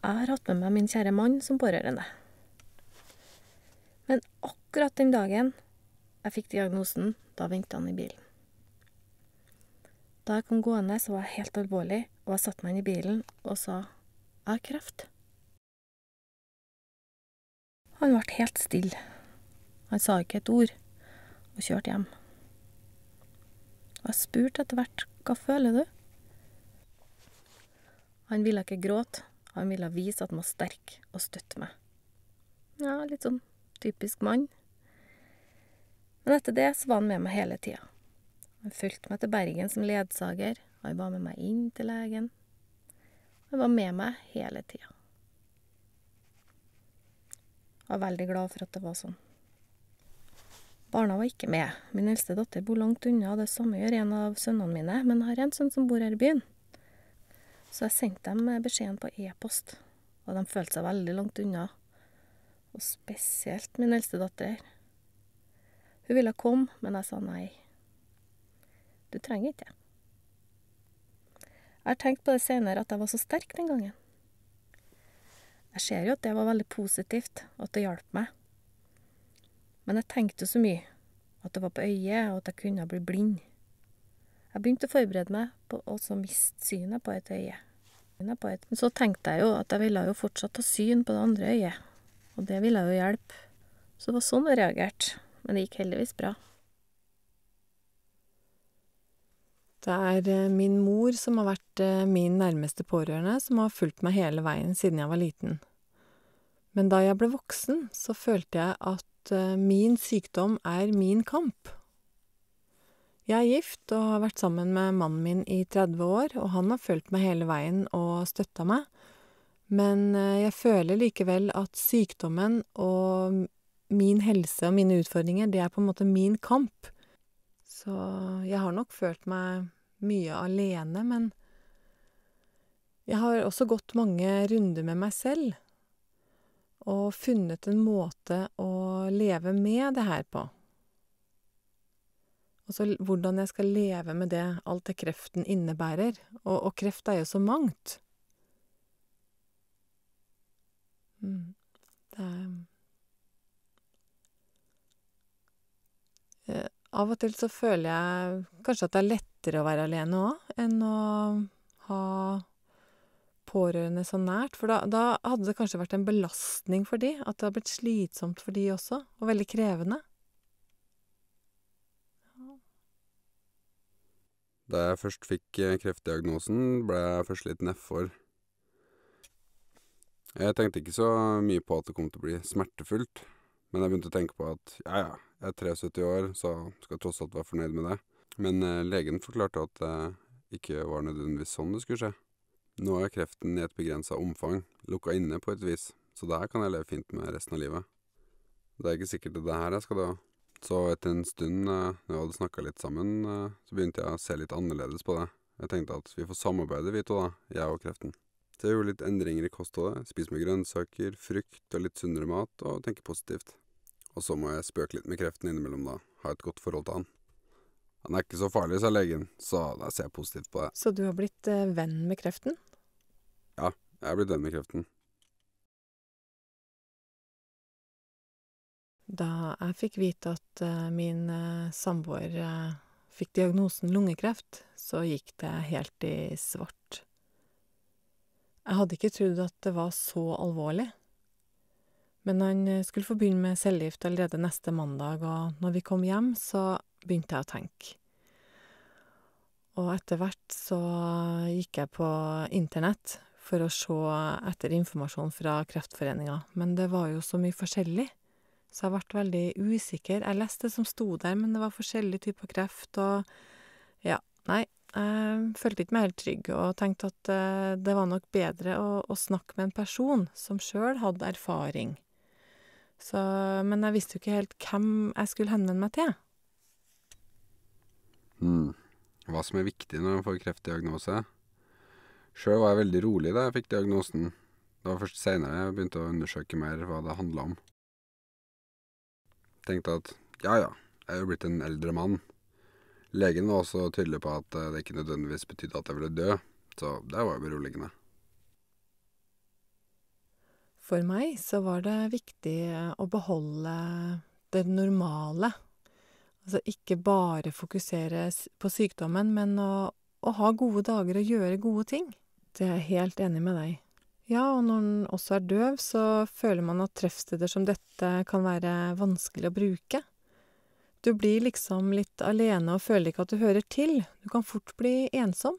Jeg har hatt med meg min kjære mann som pårørende. Men akkurat den dagen jeg fikk diagnosen, da venta han i bilen. Da jeg kom gående, så var jeg helt alvorlig, og jeg satte meg inn i bilen og sa jeg har kreft. Han ble helt stille. Han sa ikke et ord, og kjørte hjem. Og jeg spurte etter hvert hva føler du? Han ville ikke gråte, han ville vise at han var sterk og støtte meg. Ja, litt sånn typisk mann. Men etter det så var han med meg hele tida. Han fulgte meg til Bergen som ledsager, han var med meg inn til legen. Han var med meg hele tida. Jeg var veldig glad for at det var sånn. Barna var ikke med. Min eldste datter bor langt unna, det samme gjør en av sønnene mine, men har en sønn som bor her i byen. Så jeg sendte dem beskjeden på e-post, og de følte seg veldig langt unna. Og spesielt min eldste datter. Hun ville komme, men jeg sa nei. Du trenger ikke det. Jeg har tenkt på det senere at jeg var så sterk den gangen. Jeg ser jo at det var veldig positivt, og at det hjalp meg. Men jeg tenkte så mye, at det var på øyet, og at jeg kunne bli blind. Jeg begynte å forberede meg på å miste synet på et øye. Så tenkte jeg jo at jeg ville jo fortsatt ha syn på det andre øyet, og det ville jo hjelpe. Så det var sånn jeg reagerte, men det gikk heldigvis bra. Det er min mor som har vært min nærmeste pårørende, som har fulgt meg hele veien siden jeg var liten. Men da jeg ble voksen, så følte jeg at min sykdom er min kamp. Jeg er gift og har vært sammen med mannen min i 30 år, og han har fulgt meg hele veien og støtta meg, men jeg føler likevel at sykdommen og min helse og mine utfordringer, det er på en måte min kamp. Så jeg har nok følt meg mye alene, men jeg har også gått mange runder med meg selv og funnet en måte å leve med det her på. Altså hvordan jeg skal leve med det, alt det kreften innebærer, og og kreft er jo så mangt. Mm. det er Av og til så føler jeg kanskje at det er lettere å være alene òg, enn å ha pårørende så nært, for da da hadde det kanskje vært en belastning for de, at det hadde blitt slitsomt for de også, og veldig krevende. Da jeg først fikk kreftdiagnosen, ble jeg først litt nedfor. Jeg tenkte ikke så mye på at det kom til å bli smertefullt, men jeg begynte å tenke på at ja ja, jeg er 73 år, så skal jeg tross alt være fornøyd med det. Men legen forklarte at det ikke var nødvendigvis sånn det skulle skje. Nå er kreften i et begrensa omfang, lukka inne på et vis, så det her kan jeg leve fint med resten av livet. Det er ikke sikkert det er det her jeg skal dø av. Så etter en stund, når vi hadde snakka litt sammen, så begynte jeg å se litt annerledes på det. Jeg tenkte at vi får samarbeide vi to, da, jeg og kreften. Så jeg gjorde litt endringer i kostholdet, spise med grønnsaker, frukt og litt sunnere mat, og tenke positivt. Og så må jeg spøke litt med kreften innimellom, da, ha et godt forhold til han. Han er ikke så farlig, sa legen, så da ser jeg positivt på det. Så du har blitt venn med kreften? Ja, jeg er blitt venn med kreften. Da jeg fikk vite at min samboer fikk diagnosen lungekreft, så gikk det helt i svart. Jeg hadde ikke trodd at det var så alvorlig, men han skulle få begynne med cellegift allerede neste mandag, og når vi kom hjem, så begynte jeg å tenke. Og etter hvert så gikk jeg på Internett for å se etter informasjon fra Kreftforeninga, men det var jo så mye forskjellig, så jeg vart veldig usikker. Jeg leste det som sto der, men det var forskjellige typer kreft, og ja, nei, jeg følte ikke meg helt trygg, og tenkte at det var nok bedre å å snakke med en person som sjøl hadde erfaring. Så men jeg visste jo ikke helt hvem jeg skulle henvende meg til. Mm. hva som er viktig når man får kreftdiagnose? Sjøl var jeg veldig rolig da jeg fikk diagnosen. Det var først seinere jeg begynte å undersøke mer hva det handla om. Tenkte at ja ja, jeg er jo blitt en eldre mann. Legen var også tydelig på at det ikke nødvendigvis betydde at jeg ville dø, så det var jo beroligende. For meg så var det viktig å beholde det normale. Altså ikke bare fokusere på sykdommen, men å å ha gode dager og gjøre gode ting. Det er jeg helt enig med deg. Ja, og når en også er døv, så føler man at treffsteder som dette kan være vanskelig å bruke. Du blir liksom litt alene og føler ikke at du hører til. Du kan fort bli ensom.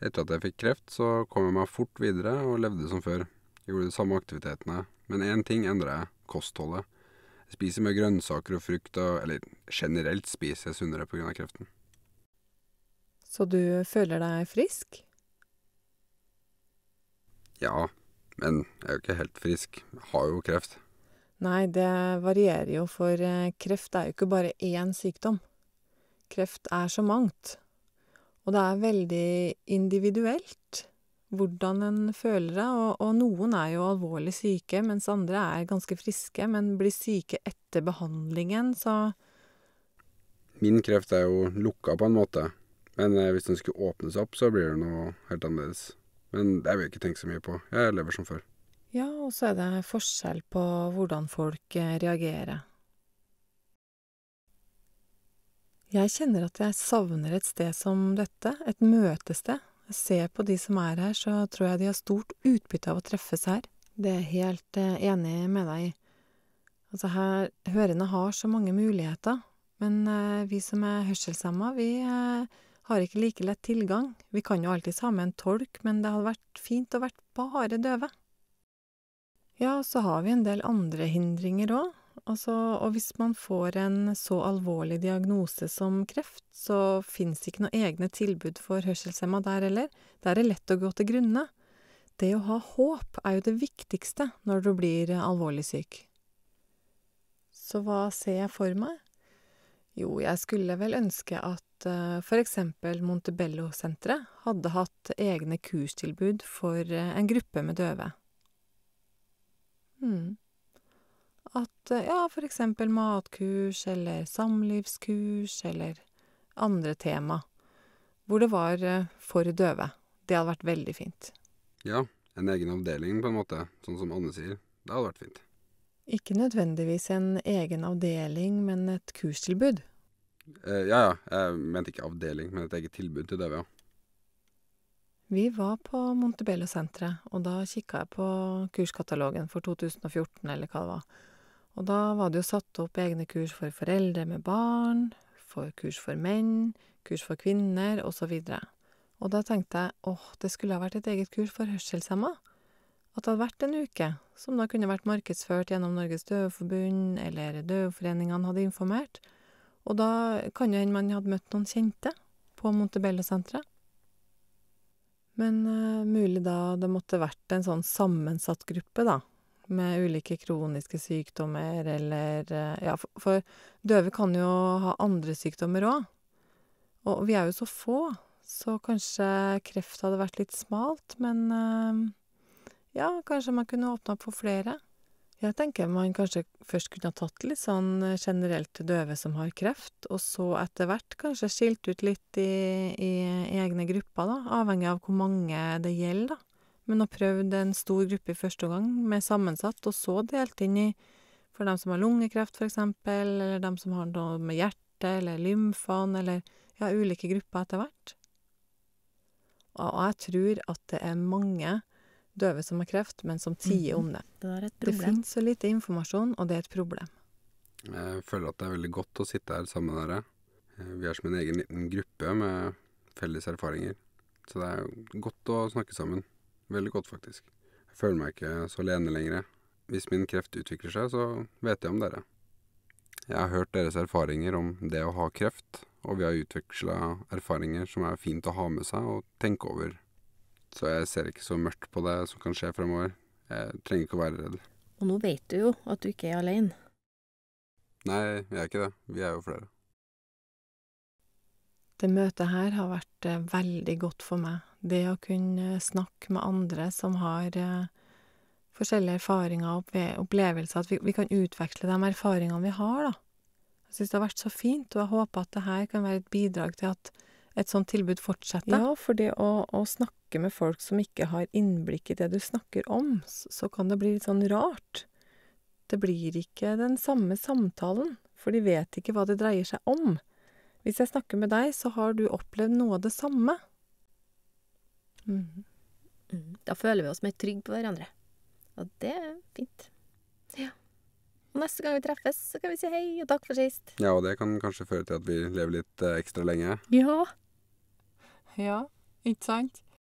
Etter at jeg fikk kreft, så kom jeg meg fort videre og levde som før. Jeg gjorde de samme aktivitetene, men én ting endra jeg kostholdet. Jeg spiser mer grønnsaker og frukt og Eller generelt spiser jeg sunnere av kreften. Så du føler deg frisk? Ja, men jeg er jo ikke helt frisk. Jeg har jo kreft. Nei, det varierer jo, for kreft er jo ikke bare én sykdom. Kreft er så mangt. Og det er veldig individuelt hvordan en føler det, og og noen er jo alvorlig syke, mens andre er ganske friske, men blir syke etter behandlingen, så Min kreft er jo lukka på en måte, men hvis den skulle åpne seg opp, så blir det noe helt annerledes. Men det vil jeg ikke tenke så mye på. Jeg lever som før. Ja, og så er det forskjell på hvordan folk reagerer. Jeg kjenner at jeg savner et sted som dette, et møtested. Jeg ser på de som er her, så tror jeg de har stort utbytte av å treffes her. Det er jeg helt enig med deg i. Altså her hørende har så mange muligheter, men vi som er hørselshemma, vi har ikke like lett tilgang. Vi kan jo alltids ha med en tolk, men det hadde vært fint å vært bare døve. Ja, så har vi en del andre hindringer òg. Altså, og hvis man får en så alvorlig diagnose som kreft, så fins ikke noe egne tilbud for hørselshemma der heller. Der er det lett å gå til grunne. Det å ha håp er jo det viktigste når du blir alvorlig syk. Så hva ser jeg for meg? Jo, jeg skulle vel ønske at for eksempel Montebello-senteret hadde hatt egne kurstilbud for en gruppe med døve. Hm. At, ja, for eksempel matkurs eller samlivskurs eller andre tema hvor det var for døve. Det hadde vært veldig fint. Ja, en egen avdeling på en måte, sånn som Anne sier. Det hadde vært fint. Ikke nødvendigvis en egen avdeling, men et kurstilbud. Eh, ja ja, jeg mente ikke avdeling, men et eget tilbud til døve, ja. Vi var på Montebello-senteret, og da kikka jeg på kurskatalogen for 2014, eller hva det var. Og da var det jo satt opp egne kurs for foreldre med barn, for kurs for menn, kurs for kvinner, og så. Og da tenkte jeg åh, det skulle ha vært et eget kurs for hørselshemma. At det hadde vært en uke, som da kunne vært markedsført gjennom Norges Døveforbund, eller Døveforeningene hadde informert. Og da kan jo hende man hadde møtt noen kjente på Montebello-senteret. Men mulig da det måtte vært en sånn sammensatt gruppe, da med ulike kroniske sykdommer eller Ja, for for døve kan jo ha andre sykdommer òg, og vi er jo så få, så kanskje kreft hadde vært litt smalt, men ja, kanskje man kunne åpna opp for flere. Jeg tenker man kanskje først kunne ha tatt litt sånn generelt døve som har kreft, og så etter hvert kanskje skilt ut litt i i egne grupper, da, avhengig av hvor mange det gjelder, da. Men å prøvd en stor gruppe i første omgang med sammensatt, og så delt inn i for dem som har lungekreft, for eksempel, eller dem som har noe med hjertet eller lymfene, eller, ja, ulike grupper etter hvert. Og jeg tror at det er mange døve som har kreft, men som tier om det. Det der er et Det finnes så lite informasjon, og det er et problem. Jeg føler at det er veldig godt å sitte her sammen med dere. Eh, Vi er som en egen liten gruppe med felles erfaringer. Så det er godt å snakke sammen. Veldig godt, faktisk. Jeg føler meg ikke så alene lenger. Hvis min kreft utvikler seg, så vet jeg om dere. Jeg har hørt deres erfaringer om det å ha kreft, og vi har utveksla erfaringer som er fint å ha med seg og tenke over. Så jeg ser ikke så mørkt på det som kan skje fremover. Jeg trenger ikke å være redd. Og nå vet du jo at du ikke er alene. Nei, jeg er ikke det. Vi er jo flere. Det møtet her har vært veldig godt for meg. Det å kunne snakke med andre som har forskjellige erfaringer og opplevelser, at vi vi kan utveksle de erfaringene vi har, da. Jeg syns det har vært så fint, og jeg håper at det her kan være et bidrag til at et sånt tilbud fortsette. Ja, for det å, å snakke med folk som ikke har innblikk i det du snakker om, så kan det bli litt sånn rart. Det blir ikke den samme samtalen, for de vet ikke hva det dreier seg om. Hvis jeg snakker med deg, så har du opplevd noe av det samme. Mhm. Mm. Da føler vi oss mer trygge på hverandre. Og det er fint. Og neste gang vi treffes, så kan vi si hei og takk for sist. Ja, og det kan kanskje føre til at vi lever litt eh, ekstra lenge. Ja. Ja, ikke sant?